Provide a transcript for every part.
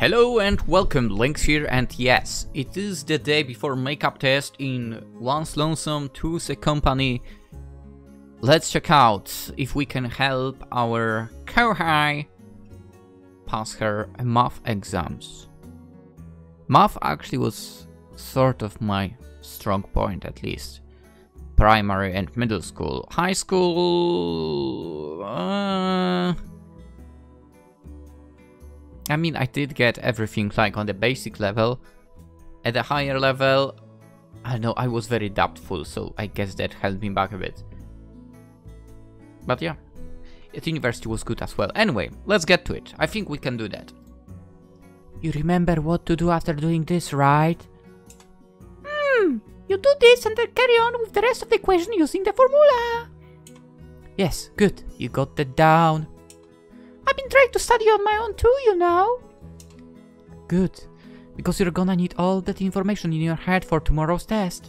Hello and welcome, Lynx here, and yes, it is the day before makeup test in One's Lonesome a Company. Let's check out if we can help our Kohai pass her math exams. Math actually was sort of my strong point at least. Primary and middle school. High school... Uh, I mean, I did get everything like on the basic level. At the higher level, I know I was very doubtful, so I guess that held me back a bit. But yeah, at university was good as well. Anyway, let's get to it. I think we can do that. You remember what to do after doing this, right? Hmm, you do this and then carry on with the rest of the equation using the formula. Yes, good. You got that down. Trying to study on my own too, you know. Good, because you're gonna need all that information in your head for tomorrow's test.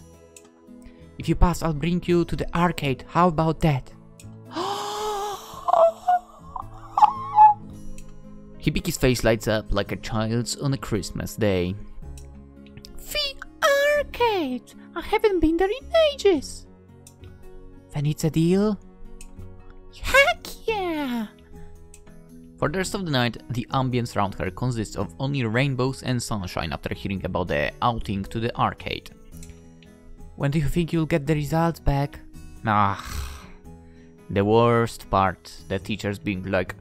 If you pass, I'll bring you to the arcade. How about that? Hibiki's face lights up like a child's on a Christmas day. The arcade! I haven't been there in ages. Then it's a deal? Yeah! For the rest of the night, the ambience around her consists of only rainbows and sunshine after hearing about the outing to the arcade. When do you think you'll get the results back? Ah, the worst part, the teachers being like,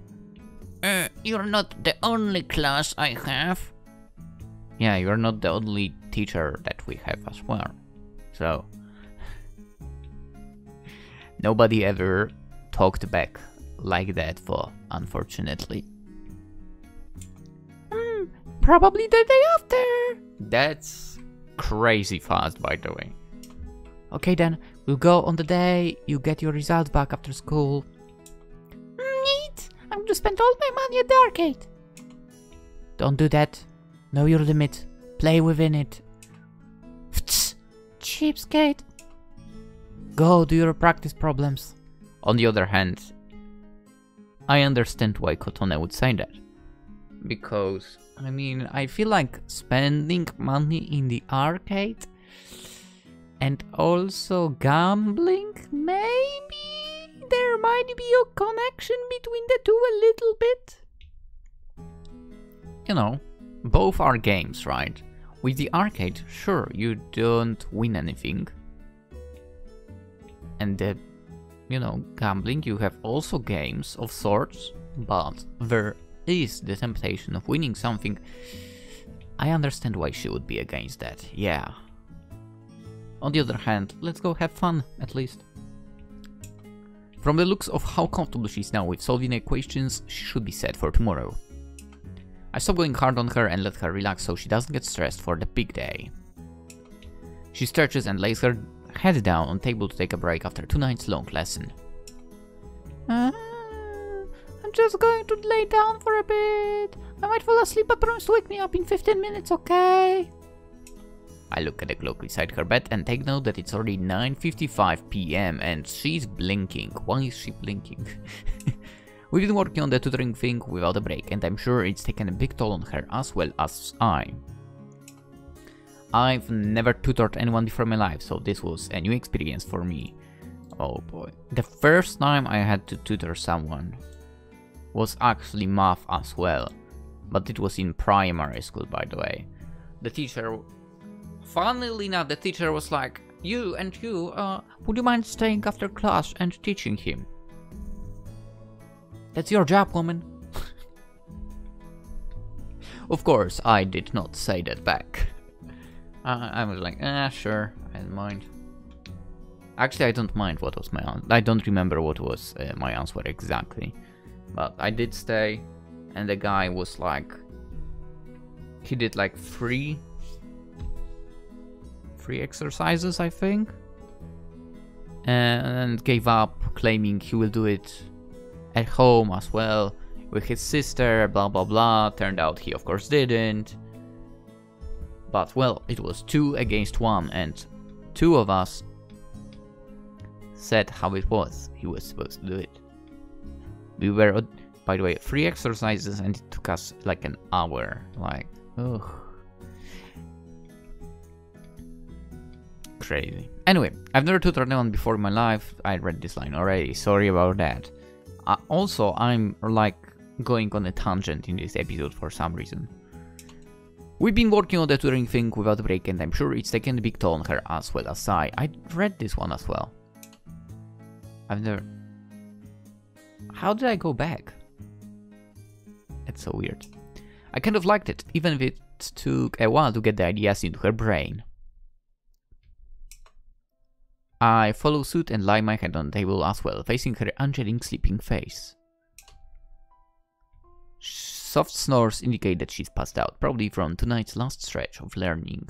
uh, you're not the only class I have. Yeah, you're not the only teacher that we have as well. So, nobody ever talked back like that for, unfortunately. Hmm, probably the day after. That's crazy fast, by the way. Okay then, we'll go on the day you get your results back after school. Neat! I'm going to spend all my money at the arcade. Don't do that. Know your limit. Play within it. Cheapskate. Go do your practice problems. On the other hand, I understand why Kotone would say that. Because, I mean, I feel like spending money in the arcade and also gambling, maybe there might be a connection between the two a little bit. You know, both are games, right? With the arcade, sure, you don't win anything. And the, you know, gambling, you have also games of sorts, but there is the temptation of winning something. I understand why she would be against that, yeah. On the other hand, let's go have fun, at least. From the looks of how comfortable she is now with solving equations, she should be set for tomorrow. I stop going hard on her and let her relax so she doesn't get stressed for the big day. She stretches and lays her head down on table to take a break after two nights long lesson. Uh, I'm just going to lay down for a bit. I might fall asleep but promise to wake me up in 15 minutes, okay? I look at the clock beside her bed and take note that it's already 9.55 pm and she's blinking. Why is she blinking? We've been working on the tutoring thing without a break and I'm sure it's taken a big toll on her as well as I. I've never tutored anyone before in my life, so this was a new experience for me. Oh boy. The first time I had to tutor someone was actually math as well, but it was in primary school by the way. The teacher, funnily enough, the teacher was like, you and you, uh, would you mind staying after class and teaching him? That's your job, woman. of course, I did not say that back. Uh, I was like, ah, sure, I don't mind. Actually, I don't mind what was my answer. I don't remember what was uh, my answer exactly. But I did stay, and the guy was like, he did like three, three exercises, I think, and gave up, claiming he will do it at home as well with his sister, blah blah blah. Turned out he, of course, didn't. But well, it was two against one, and two of us said how it was. He was supposed to do it. We were, by the way, three exercises and it took us like an hour. Like, ugh. Crazy. Anyway, I've never tutored anyone before in my life. I read this line already. Sorry about that. Uh, also, I'm like going on a tangent in this episode for some reason. We've been working on the tutoring thing without a break and I'm sure it's taken a big toll on her as well as I. I read this one as well. I've never... How did I go back? It's so weird. I kind of liked it, even if it took a while to get the ideas into her brain. I follow suit and lie my head on the table as well, facing her angelic sleeping face. Soft snores indicate that she's passed out, probably from tonight's last stretch of learning.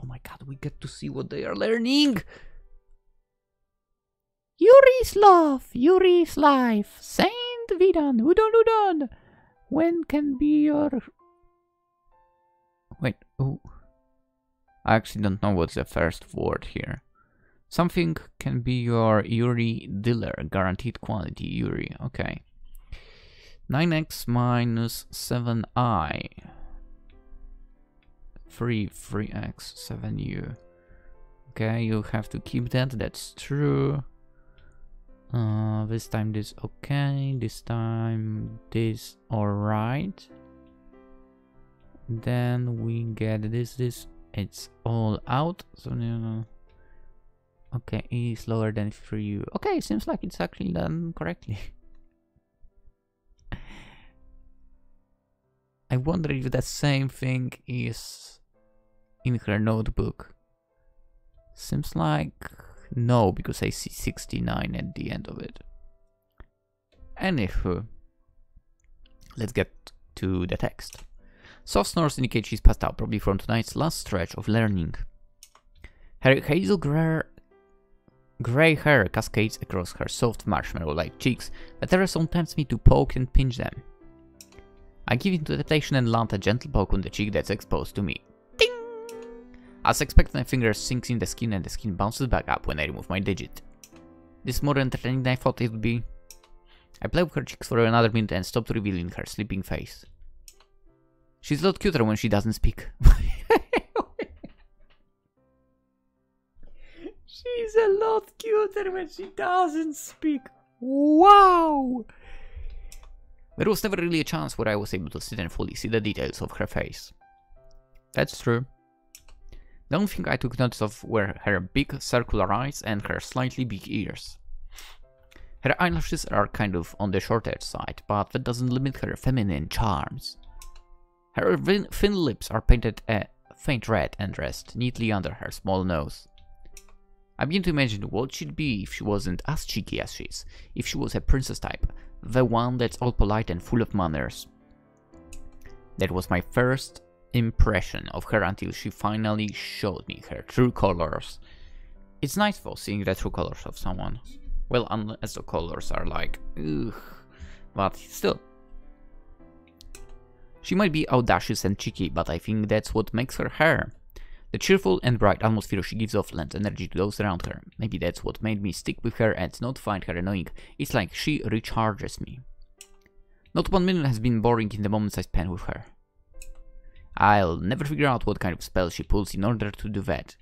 Oh my god, we get to see what they are learning! Yuri's love, Yuri's life, Saint Vidan, Udon Udon. When can be your... Wait, oh. I actually don't know what's the first word here. Something can be your Yuri dealer, guaranteed quality Yuri, okay. 9x minus 7i. 3, 3x, 7u. Okay, you have to keep that, that's true. Uh, this time this okay, this time this alright. Then we get this, this, it's all out, so know. Okay, E is lower than 3u. Okay, seems like it's actually done correctly. I wonder if that same thing is in her notebook. Seems like no, because I see 69 at the end of it. Anywho, let's get to the text. Soft snores indicate she's passed out, probably from tonight's last stretch of learning. Her hazel grey, hair cascades across her soft marshmallow-like cheeks that Terrason sometimes me to poke and pinch them. I give into temptation and land a gentle poke on the cheek that's exposed to me. As expected, my finger sinks in the skin and the skin bounces back up when I remove my digit. This is more entertaining than I thought it would be. I play with her cheeks for another minute and stop revealing her sleeping face. She's a lot cuter when she doesn't speak. She's a lot cuter when she doesn't speak. Wow! There was never really a chance where I was able to sit and fully see the details of her face. That's true. The only thing I took notice of were her big circular eyes and her slightly big ears. Her eyelashes are kind of on the shorter side, but that doesn't limit her feminine charms. Her thin lips are painted a faint red and rest neatly under her small nose. I begin to imagine what she'd be if she wasn't as cheeky as she is, if she was a princess type, the one that's all polite and full of manners. That was my first impression of her until she finally showed me her true colors. It's nice though seeing the true colors of someone. Well, unless the colors are like, ugh, but still. She might be audacious and cheeky, but I think that's what makes her her. The cheerful and bright atmosphere she gives off lends energy to those around her. Maybe that's what made me stick with her and not find her annoying. It's like she recharges me. Not one minute has been boring in the moments I spent with her. I'll never figure out what kind of spell she pulls in order to do that.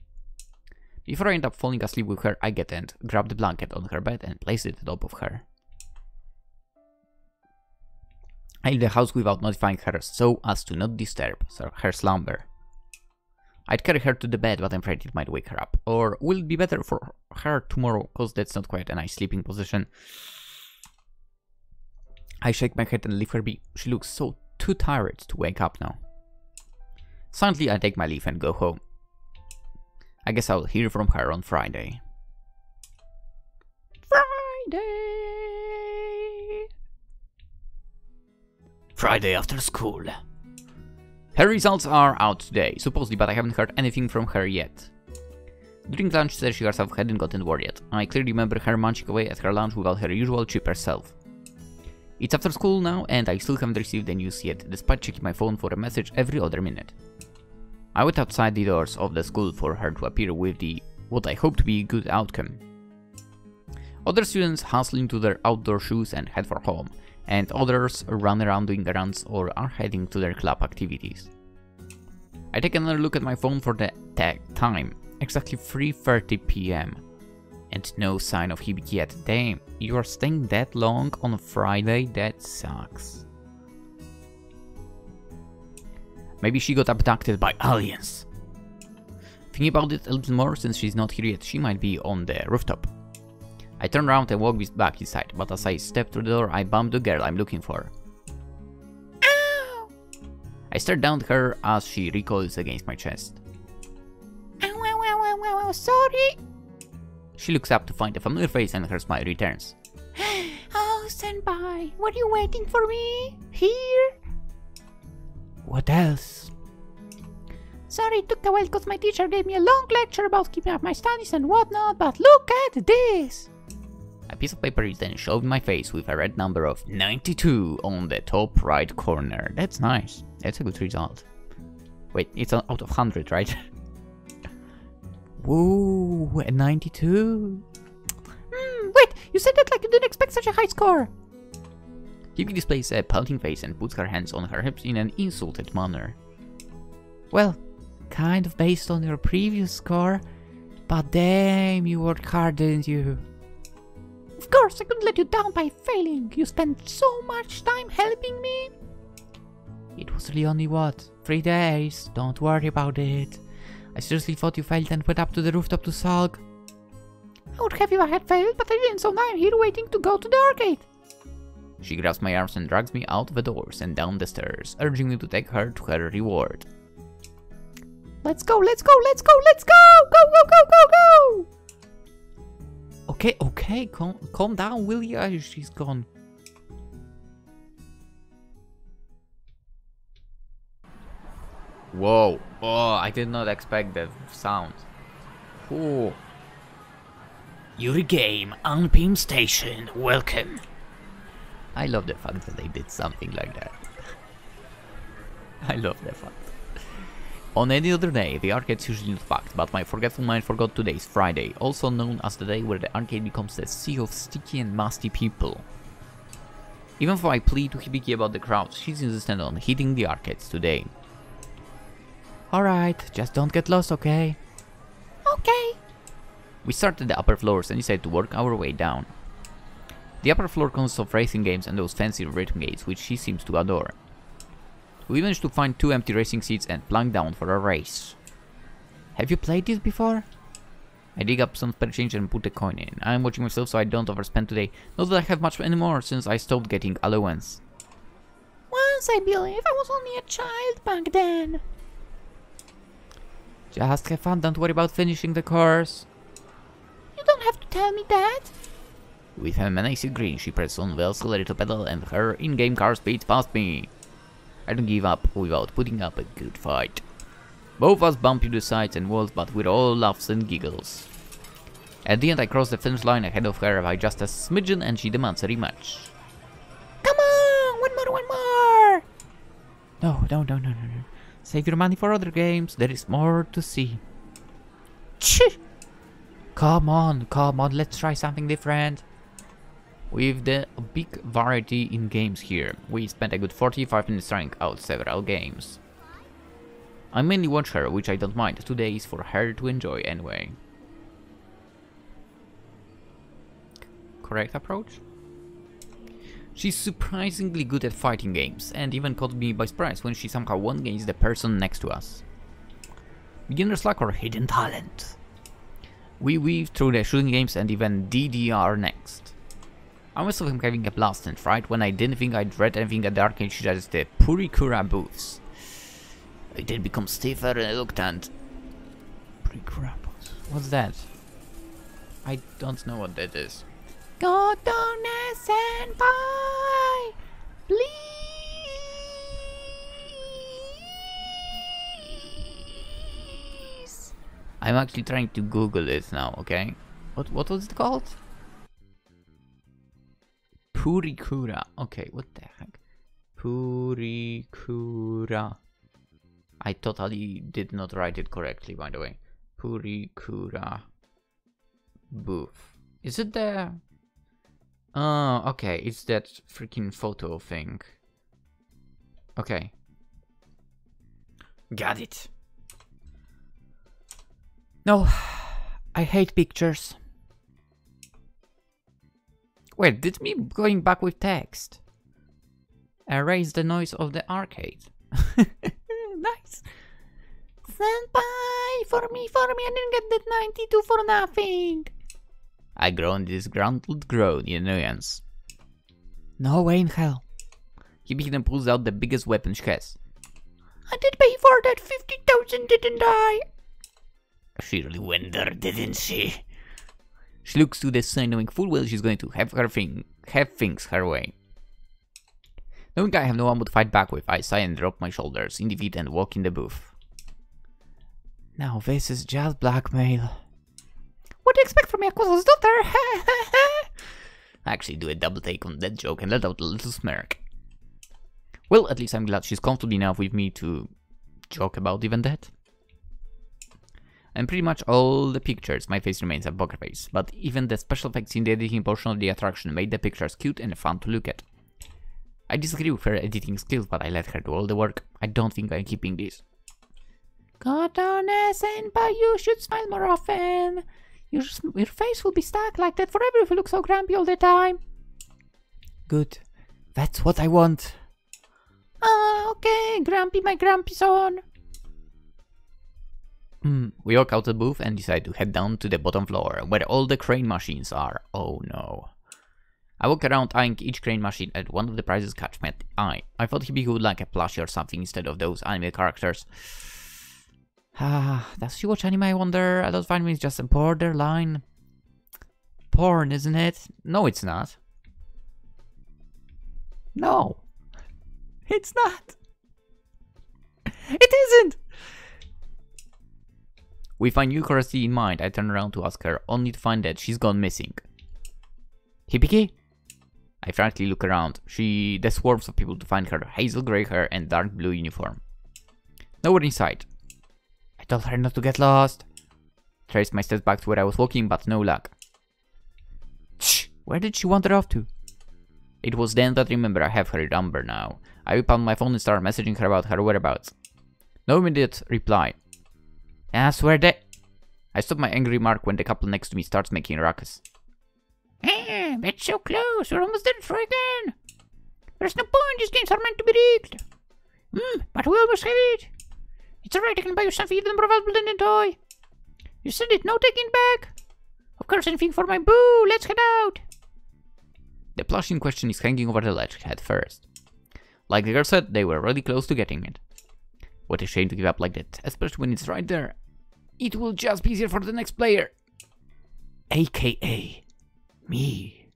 Before I end up falling asleep with her, I get and grab the blanket on her bed and place it on top of her. I leave the house without notifying her so as to not disturb her slumber. I'd carry her to the bed, but I'm afraid it might wake her up. Or will it be better for her tomorrow, cause that's not quite a nice sleeping position. I shake my head and leave her be. She looks so too tired to wake up now. Silently, I take my leave and go home. I guess I'll hear from her on Friday. Friday! Friday after school. Her results are out today, supposedly, but I haven't heard anything from her yet. During lunch, says she herself hadn't gotten word yet. I clearly remember her munching away at her lunch without her usual chipper self. It's after school now, and I still haven't received the news yet, despite checking my phone for a message every other minute. I wait outside the doors of the school for her to appear with the what I hope to be a good outcome. Other students hustle into their outdoor shoes and head for home, and others run around doing errands or are heading to their club activities. I take another look at my phone for the time, exactly 3.30 pm. And no sign of Hibiki yet. Damn, you are staying that long on a Friday? That sucks. Maybe she got abducted by aliens. Thinking about it a little more since she's not here yet, she might be on the rooftop. I turn around and walk back inside, but as I step through the door, I bump the girl I'm looking for. Ow! I stare down at her as she recoils against my chest. Ow, ow, ow, ow, ow, sorry. She looks up to find a familiar face and her smile returns. oh, senpai, were you waiting for me? Here? What else? Sorry it took a while because my teacher gave me a long lecture about keeping up my studies and whatnot, but look at this! A piece of paper is then shoved in my face with a red number of 92 on the top right corner. That's nice. That's a good result. Wait, it's out of 100, right? Whoa, a 92? Hmm, wait, you said that like you didn't expect such a high score. Hibiki displays a pouting face and puts her hands on her hips in an insulted manner. Well, kind of based on your previous score, but damn, you worked hard, didn't you? Of course, I couldn't let you down by failing. You spent so much time helping me. It was really only what? Three days. Don't worry about it. I seriously thought you failed and went up to the rooftop to sulk. I would have if I had failed, but I didn't, so now I'm here waiting to go to the arcade. She grabs my arms and drags me out of the doors and down the stairs, urging me to take her to her reward. Let's go, let's go, let's go, let's go! Go, go, go, go, go! Okay, okay, calm, calm down, will you? She's gone. Whoa, oh, I did not expect that sound. Cool. Your game on Beam Station, welcome. I love the fact that they did something like that. I love the fact. On any other day, the arcade's usually not packed, but my forgetful mind forgot today's Friday, also known as the day where the arcade becomes a sea of sticky and musty people. Even though I plead to Hibiki about the crowds, she's insistent on hitting the arcades today. Alright, just don't get lost, okay? Okay. We start at the upper floors and decide to work our way down. The upper floor consists of racing games and those fancy rhythm games which she seems to adore. We managed to find two empty racing seats and plunk down for a race. Have you played this before? I dig up some spare change and put a coin in. I'm watching myself so I don't overspend today. Not that I have much anymore since I stopped getting allowance. Once I believe I was only a child back then. Just have fun, don't worry about finishing the course. You don't have to tell me that. With a menacing grin, she presses on the accelerator pedal and her in-game car speeds past me. I don't give up without putting up a good fight. Both of us bump into sides and walls, but we're all laughs and giggles. At the end, I cross the finish line ahead of her by just a smidgen, and she demands a rematch. Come on, one more, one more. No, no, no, no, no, no. Save your money for other games. There is more to see. Chh. Come on, come on, let's try something different. With the big variety in games here, we spent a good 45 minutes trying out several games. I mainly watch her, which I don't mind, today is for her to enjoy anyway. Correct approach? She's surprisingly good at fighting games, and even caught me by surprise when she somehow won against the person next to us. Beginner's luck or hidden talent? We weave through the shooting games and even DDR next. I myself am having a blast and right when I didn't think I'd read anything at the arcade she does the Purikura booths. I did become stiffer and reluctant. Purikura booths? What's that? I don't know what that is. Go down senpai, please. I'm actually trying to Google it now, okay? What what was it called? Purikura. Okay, what the heck? Purikura. I totally did not write it correctly, by the way. Purikura booth. Is it the Oh, okay, it's that freaking photo thing. Okay. Got it. No, I hate pictures. Wait, did me going back with text erase the noise of the arcade? nice. Senpai, for me, for me, I didn't get that 92 for nothing. I groaned disgruntled groan in annoyance. No way in hell. He then pulls out the biggest weapon she has. I did pay for that 50,000, didn't I? She really didn't she? She looks to the sun knowing full well she's going to have her thing have things her way. Knowing I have no one to fight back with, I sigh and drop my shoulders in defeat and walk in the booth. Now this is just blackmail. What do you expect from Yakuza's daughter? I actually do a double take on that joke and let out a little smirk. Well, at least I'm glad she's comfortable enough with me to joke about even that. And pretty much all the pictures, my face remains a poker face, but even the special effects in the editing portion of the attraction made the pictures cute and fun to look at. I disagree with her editing skills, but I let her do all the work. I don't think I'm keeping this. God darn it, Senpai, you should smile more often. Your, your face will be stuck like that forever if you look so grumpy all the time. Good. That's what I want. Ah, okay, grumpy my grumpy son. Mm, we walk out the booth and decide to head down to the bottom floor, where all the crane machines are. Oh no. I walk around eyeing each crane machine and one of the prizes catch my eye. I thought he'd be good like a plushie or something instead of those anime characters. Ah, does she watch anime, I wonder? Adult find is just a borderline porn, isn't it? No, it's not. No. It's not. It isn't! With new curiosity in mind, I turn around to ask her, only to find that she's gone missing. Hibiki? I frankly look around. She the swarms of people to find her hazel grey hair and dark blue uniform. Nowhere in sight. I told her not to get lost. Traced my steps back to where I was walking, but no luck. Shh! Where did she wander off to? It was then that I remember I have her number now. I whip out my phone and start messaging her about her whereabouts. No immediate reply. I swear that... I stop my angry remark when the couple next to me starts making a ruckus. Ah, that's so close. We're almost there for again. There's no point. These games are meant to be rigged. Hmm, but we almost have it. It's alright. I can buy you something even more valuable than a toy. You said it. No taking back. Of course, anything for my boo. Let's head out. The plush in question is hanging over the ledge head first. Like the girl said, they were really close to getting it. What a shame to give up like that, especially when it's right there. It will just be easier for the next player. AKA me.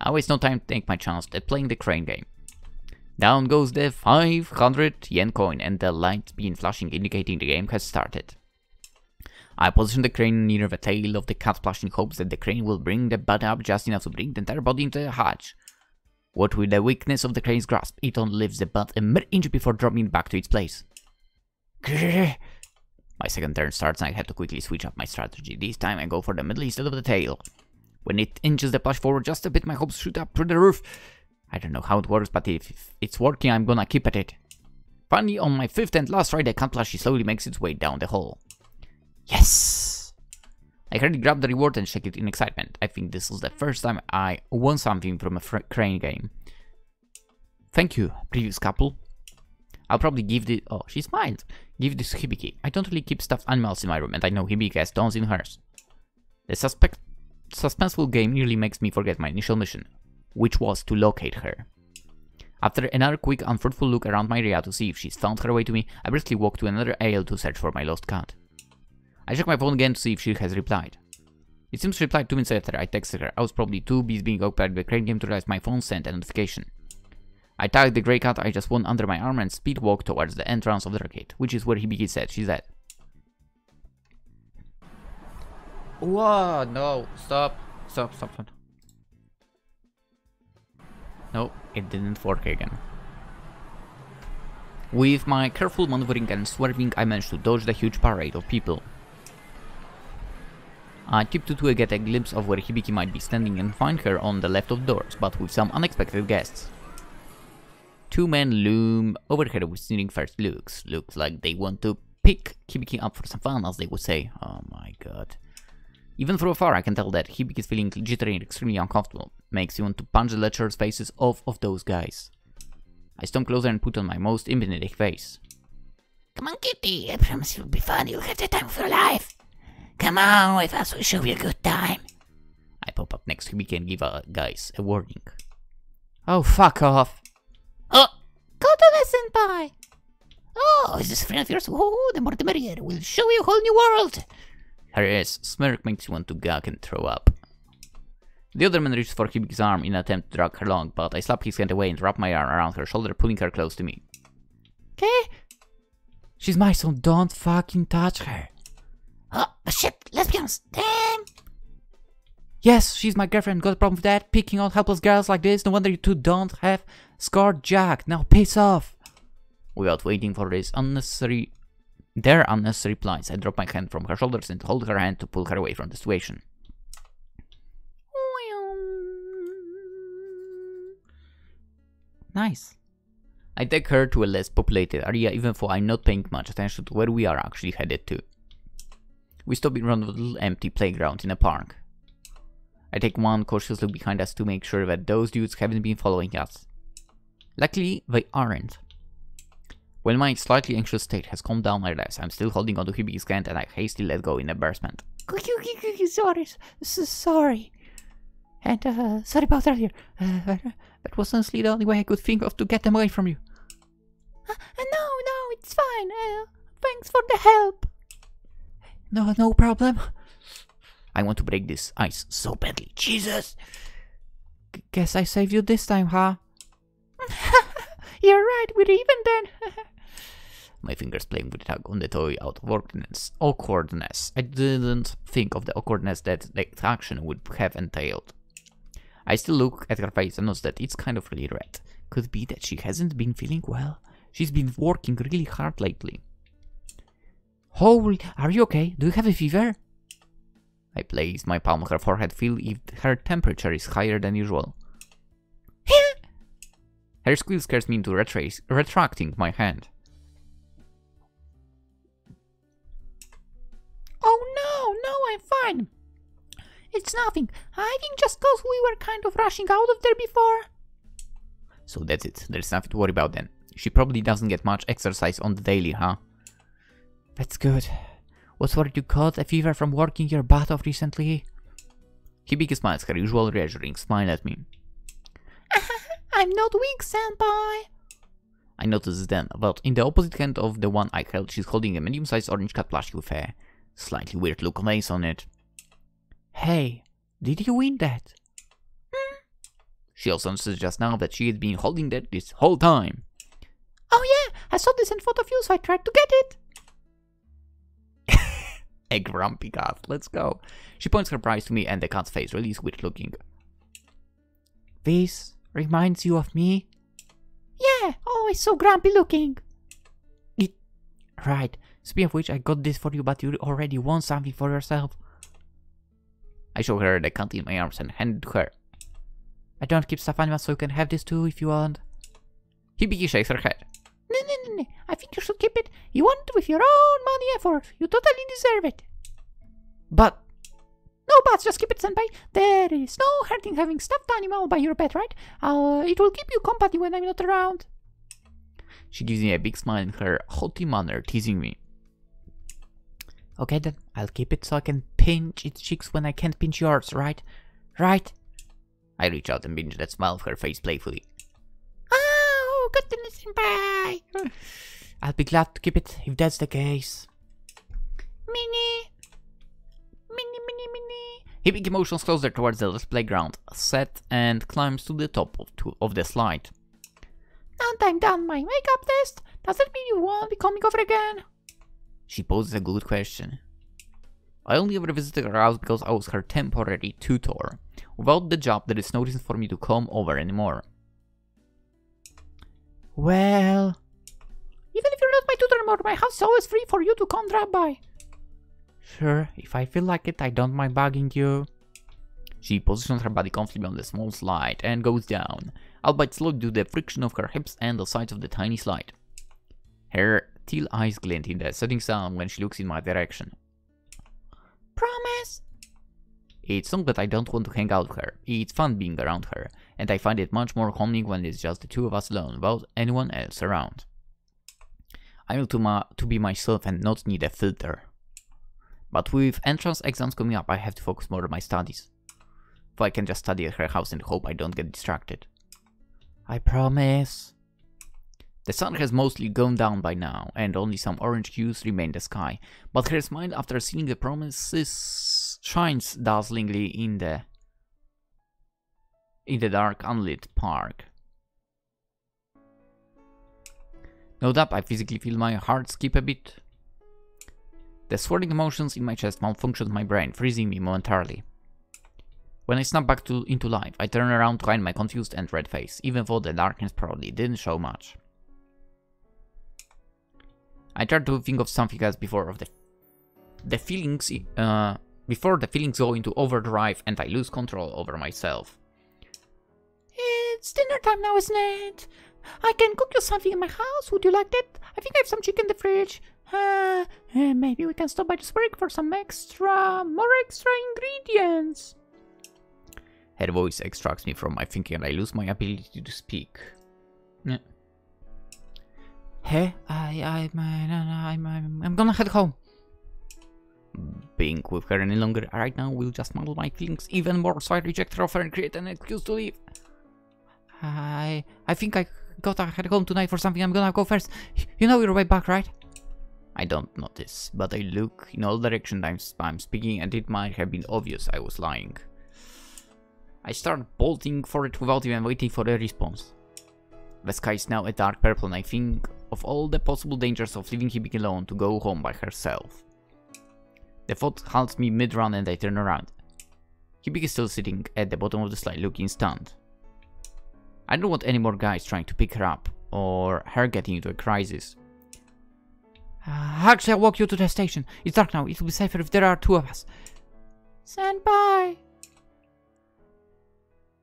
I waste no time to take my chance at playing the crane game. Down goes the 500 yen coin and the light begin flashing indicating the game has started. I position the crane near the tail of the cat flash in hopes that the crane will bring the butt up just enough to bring the entire body into the hatch. What with the weakness of the crane's grasp, it only lifts the butt a mere inch before dropping back to its place. My second turn starts and I have to quickly switch up my strategy. This time I go for the middle instead of the tail. When it inches the plush forward just a bit, my hopes shoot up through the roof. I don't know how it works, but if it's working, I'm gonna keep at it. Finally, on my fifth and last try, the cat plushie slowly makes its way down the hole. Yes! I hurriedly grab the reward and shake it in excitement. I think this is the first time I won something from a crane game. Thank you, previous couple. I'll probably give the- oh, she smiled. Give this Hibiki. I don't really keep stuffed animals in my room, and I know Hibiki has tons in hers. The suspect suspenseful game nearly makes me forget my initial mission, which was to locate her. After another quick unfruitful look around my area to see if she's found her way to me, I briskly walk to another ale to search for my lost cat. I check my phone again to see if she has replied. It seems she replied two minutes after I texted her. I was probably too busy being occupied the crane game to realize my phone sent a notification. I tied the grey cat I just won under my arm and speed walk towards the entrance of the arcade, which is where Hibiki said she's at. Whoa, no, stop, stop, stop, stop. No, it didn't work again. With my careful maneuvering and swerving, I managed to dodge the huge parade of people. I tiptoed to get a glimpse of where Hibiki might be standing and find her on the left of doors, but with some unexpected guests. Two men loom over her with sneering first looks. Looks like they want to pick Hibiki up for some fun, as they would say. Oh my god. Even from afar, I can tell that Hibiki is feeling jittery and extremely uncomfortable. Makes you want to punch the lecherous faces off of those guys. I stomp closer and put on my most intimidating face. Come on, Kitty. I promise it'll be fun. You'll have the time of your life. Come on with us. We'll show you a good time. I pop up next to Hibiki and give uh, guys a warning. Oh, fuck off. Oh, Go to the senpai! oh, is this friend of yours? Oh, the more the merrier. We'll show you a whole new world. Her ass smirk makes you want to gag and throw up. The other man reaches for Hibiki's arm in an attempt to drag her along, but I slap his hand away and wrap my arm around her shoulder, pulling her close to me. Okay? She's my son, don't fucking touch her. Oh, shit. Lesbians. Damn. Yes, she's my girlfriend, got a problem with that? Picking on helpless girls like this? No wonder you two don't have scored Jack. Now piss off! Without waiting for this unnecessary their unnecessary replies, I drop my hand from her shoulders and hold her hand to pull her away from the situation. Nice. I take her to a less populated area even though I'm not paying much attention to where we are actually headed to. We stop in front of a little empty playground in a park. I take one cautious look behind us to make sure that those dudes haven't been following us. Luckily, they aren't. When my slightly anxious state has calmed down, I realize I'm still holding onto Hibiki's hand and I hastily let go in embarrassment. Sorry, s- sorry. And, uh, sorry about earlier. Uh, that was honestly the only way I could think of to get them away from you. Uh, no, no, it's fine. Uh, thanks for the help. No, no problem. I want to break this ice so badly. Jesus! G- guess I saved you this time, huh? You're right, we're even then. My fingers playing with the tug on the toy out of awkwardness. Awkwardness. I didn't think of the awkwardness that the action would have entailed. I still look at her face and notice that it's kind of really red. Could be that she hasn't been feeling well. She's been working really hard lately. Holy, are you okay? Do you have a fever? I place my palm on her forehead, feel if her temperature is higher than usual. Her squeal scares me into retrace, retracting my hand. Oh no, no, I'm fine. It's nothing. I think just cause we were kind of rushing out of there before. So that's it. There's nothing to worry about then. She probably doesn't get much exercise on the daily, huh? That's good. What's what you caught a fever from working your butt off recently? Hibiki smiles her usual reassuring smile at me. I'm not weak, senpai. I notice then that in the opposite hand of the one I held, she's holding a medium-sized orange cat plushie with a slightly weird look lace on it. Hey, did you win that? Hmm? She also notices just now that she had been holding that this whole time. Oh yeah, I saw this in front of you, so I tried to get it. A grumpy cat, let's go. She points her prize to me and the cat's face really is weird looking. This reminds you of me? Yeah, always so grumpy looking. It... Right, speaking of which, I got this for you, but you already won something for yourself. I show her the cat in my arms and hand it to her. I don't keep stuff animals, so you can have this too if you want. Hibiki shakes her head. No, no, no, no. I think you should keep it. You want it with your own money effort. You totally deserve it. But No buts, just keep it, senpai. There is no hurting having stuffed animal by your pet, right? Uh, it will keep you company when I'm not around. she gives me a big smile in her haughty manner, teasing me. Okay then, I'll keep it so I can pinch its cheeks when I can't pinch yours, right? Right? I reach out and pinch that smile of her face playfully. Oh, goodness, senpai. I'll be glad to keep it if that's the case. Mini. Mini, mini, mini. Hibiki motions closer towards the playground, set and climbs to the top of, to, of the slide. Now that I'm done my makeup test, does that mean you won't be coming over again? She poses a good question. I only ever visited her house because I was her temporary tutor. Without the job, there is no reason for me to come over anymore. Well, even if you're not my tutor anymore, my house is always free for you to come drop by. Sure, if I feel like it, I don't mind bugging you. She positions her body comfortably on the small slide and goes down, albeit slowly due to the friction of her hips and the sides of the tiny slide. Her teal eyes glint in the setting sun when she looks in my direction. Promise? It's not that I don't want to hang out with her, it's fun being around her, and I find it much more calming when it's just the two of us alone without anyone else around. I want to, to be myself and not need a filter. But with entrance exams coming up, I have to focus more on my studies. If I can just study at her house and hope I don't get distracted. I promise. The sun has mostly gone down by now, and only some orange hues remain in the sky, but her smile after seeing the promises shines dazzlingly in the in the dark unlit park. No doubt I physically feel my heart skip a bit. The swirling emotions in my chest malfunctioned my brain, freezing me momentarily. When I snap back to, into life, I turn around to hide my confused and red face, even though the darkness probably didn't show much. I try to think of something else before of the the feelings uh, before the feelings go into overdrive and I lose control over myself. It's dinner time now, isn't it? I can cook you something in my house. Would you like that? I think I have some chicken in the fridge. Uh, uh, maybe we can stop by the spring for some extra, more extra ingredients. Her voice extracts me from my thinking and I lose my ability to speak. Yeah. Hey, I, I'm, I'm, I'm, I'm gonna head home. Being with her any longer right now will just muddle my feelings even more, so I reject her offer and create an excuse to leave. I, I think I gotta head home tonight for something. I'm gonna go first. You know your way back, right? I don't notice, but I look in all directions I'm, speaking and it might have been obvious I was lying. I start bolting for it without even waiting for a response. The sky is now a dark purple and I think of all the possible dangers of leaving Hibiki alone to go home by herself. The thought halts me mid-run and I turn around. Hibiki is still sitting at the bottom of the slide looking stunned. I don't want any more guys trying to pick her up, or her getting into a crisis. Uh, actually, I'll walk you to the station. It's dark now. It'll be safer if there are two of us. Stand by.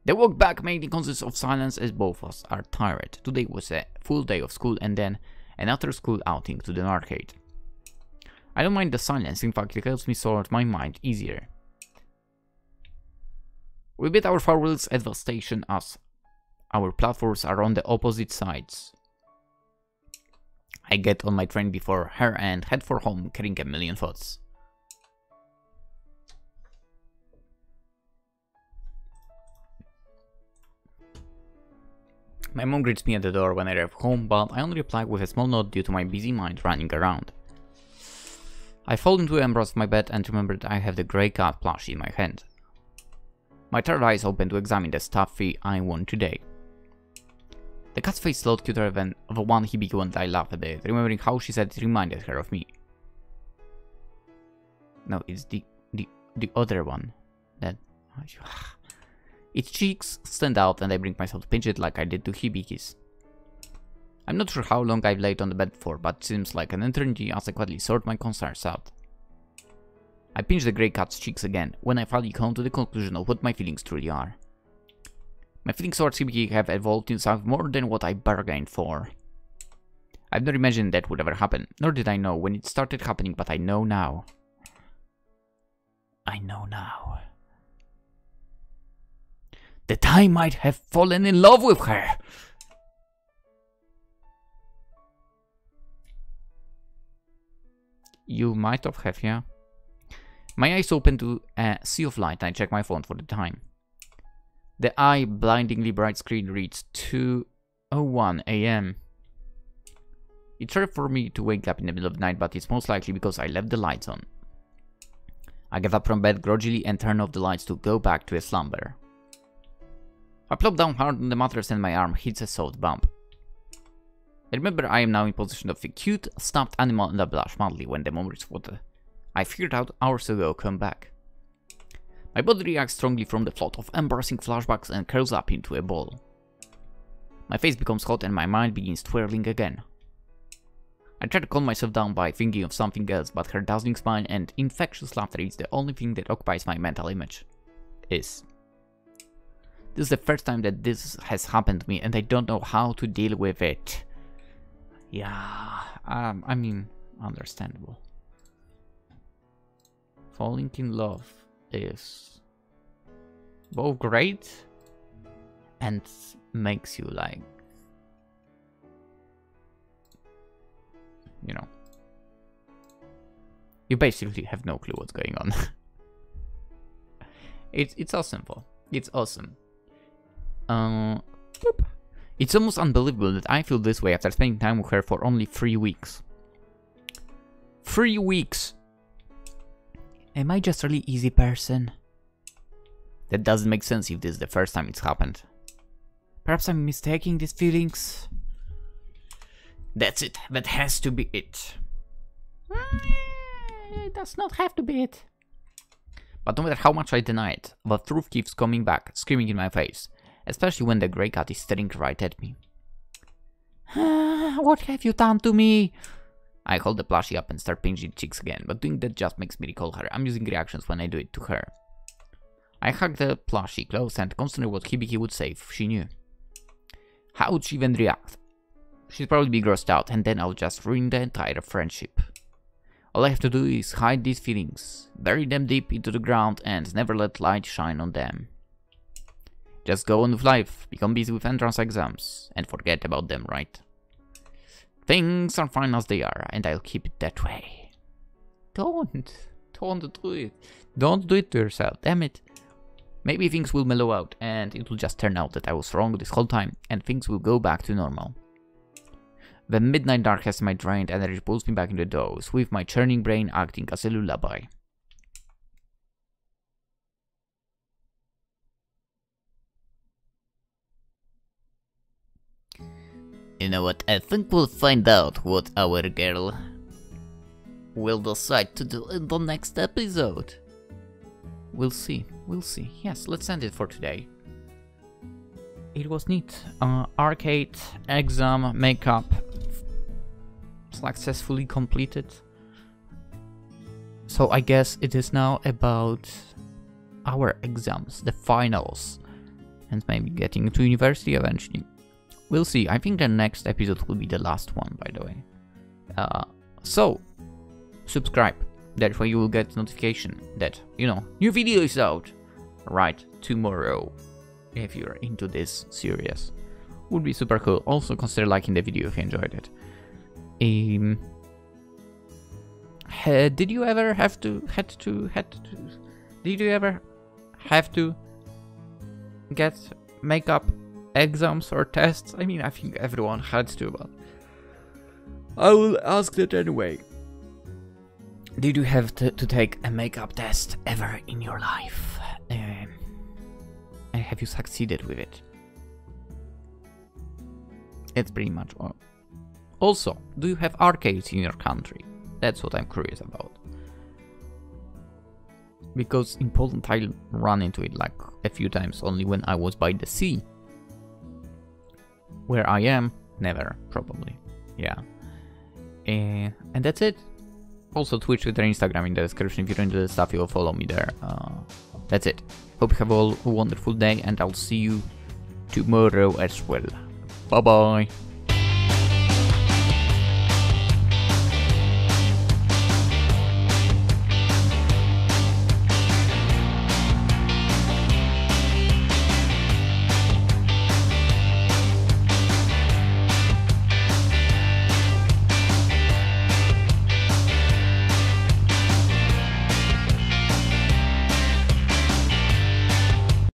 The walk back mainly consists of silence as both of us are tired. Today was a full day of school and then an after school outing to the arcade. I don't mind the silence, in fact it helps me sort my mind easier. We beat our four wheels at the station as our platforms are on the opposite sides. I get on my train before her and head for home carrying a million thoughts. My mom greets me at the door when I arrive home, but I only reply with a small note due to my busy mind running around. I fall into the embrace of my bed and remember that I have the grey cat plushie in my hand. My third eye is open to examine the stuffy I won today. The cat's face lot cuter than the one he became and I laughed a bit, remembering how she said it reminded her of me. No, it's the the the other one. That its cheeks stand out and I bring myself to pinch it like I did to Hibiki's. I'm not sure how long I've laid on the bed for, but it seems like an eternity as I quietly sort my concerns out. I pinch the grey cat's cheeks again, when I finally come to the conclusion of what my feelings truly are. My feelings towards Hibiki have evolved into something more than what I bargained for. I've never imagined that would ever happen, nor did I know when it started happening, but I know now. I know now. That I might have fallen in love with her! You might have, have yeah? My eyes open to a sea of light and I check my phone for the time. The eye blindingly bright screen reads 2.01 am. It's rare for me to wake up in the middle of the night, but it's most likely because I left the lights on. I get up from bed grudgingly and turn off the lights to go back to a slumber. I plop down hard on the mattress and my arm hits a soft bump. I remember I am now in possession of a cute, stuffed animal and I blush madly when the memories what I figured out hours ago come back. My body reacts strongly from the flood of embarrassing flashbacks and curls up into a ball. My face becomes hot and my mind begins twirling again. I try to calm myself down by thinking of something else, but her dazzling smile and infectious laughter is the only thing that occupies my mental image. Is. This is the first time that this has happened to me and I don't know how to deal with it. Yeah, um, I mean, understandable. Falling in love is both great and makes you like you know you basically have no clue what's going on. It's it's awesome though it's awesome. Uh it's almost unbelievable that i feel this way after spending time with her for only three weeks. Three weeks Am I just a really easy person? that doesn't make sense if this is the first time it's happened Perhaps I'm mistaking these feelings. that's it that has to be it Mm, It does not have to be it. But no matter how much I deny it, the truth keeps coming back, screaming in my face, especially when the grey cat is staring right at me. what have you done to me? I hold the plushie up and start pinching cheeks again, but doing that just makes me recall her. I'm using reactions when I do it to her. I hug the plushie close and consider what Hibiki would say if she knew. How would she even react? She'd probably be grossed out, and then I'll just ruin the entire friendship. All I have to do is hide these feelings, bury them deep into the ground, and never let light shine on them. Just go on with life, become busy with entrance exams, and forget about them, right? Things are fine as they are, and I'll keep it that way. Don't. Don't do it. Don't do it to yourself, damn it. Maybe things will mellow out, and it will just turn out that I was wrong this whole time, and things will go back to normal. The midnight dark has my drained energy pulls me back into doze, with my churning brain acting as a lullaby. You know what, I think we'll find out what our girl will decide to do in the next episode. We'll see, we'll see. Yes, let's end it for today. It was neat. Uh, arcade, exam, makeup, successfully completed. So I guess it is now about our exams, the finals, and maybe getting to university eventually. We'll see. I think the next episode will be the last one, by the way. Uh, so, subscribe. That way you will get notification that, you know, new video is out right tomorrow. If you're into this series. Would be super cool. Also consider liking the video if you enjoyed it. Um, did you ever have to had to had to did you ever have to get makeup exams or tests? I mean, I think everyone had to, but I will ask that anyway. Did you have to, to take a makeup test ever in your life? Um, and have you succeeded with it? It's pretty much all. Also, do you have arcades in your country? That's what I'm curious about. Because in Poland I ran into it like a few times only when I was by the sea. Where I am, never, probably. Yeah. Eh, and that's it. Also Twitch, Twitter, Instagram in the description. If you're into the stuff, you'll follow me there. Uh, that's it. Hope you have all a wonderful day and I'll see you tomorrow as well. Bye bye.